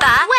papá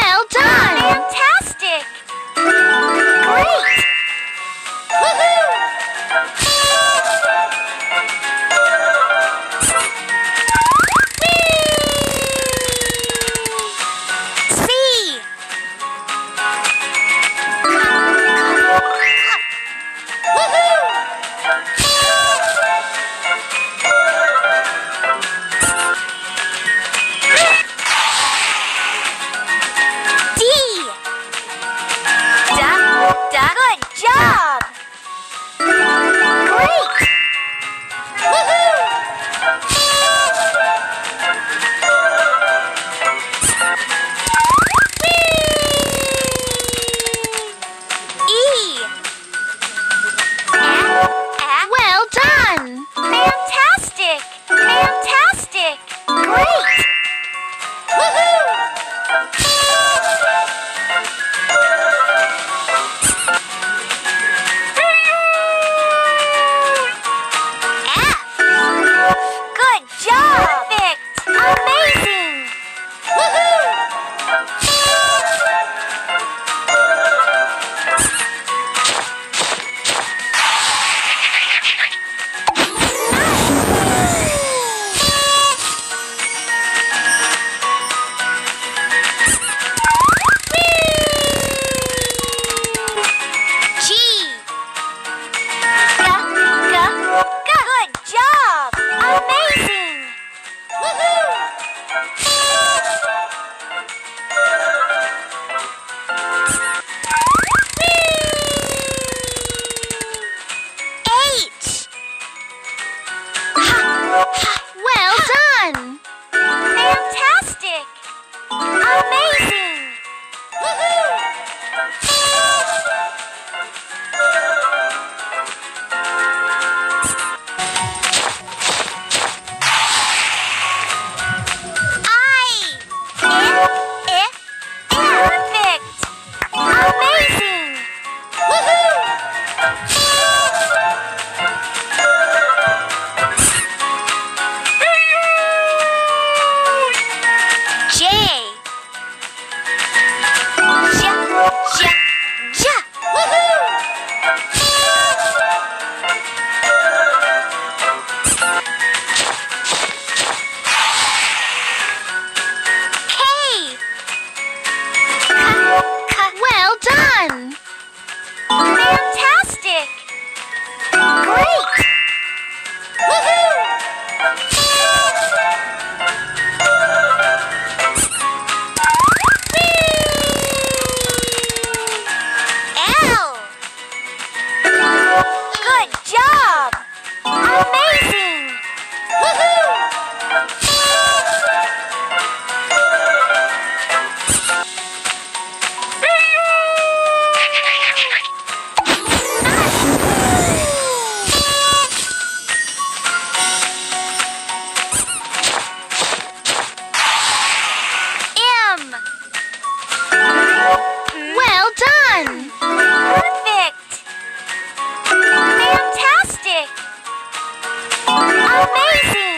Who is it?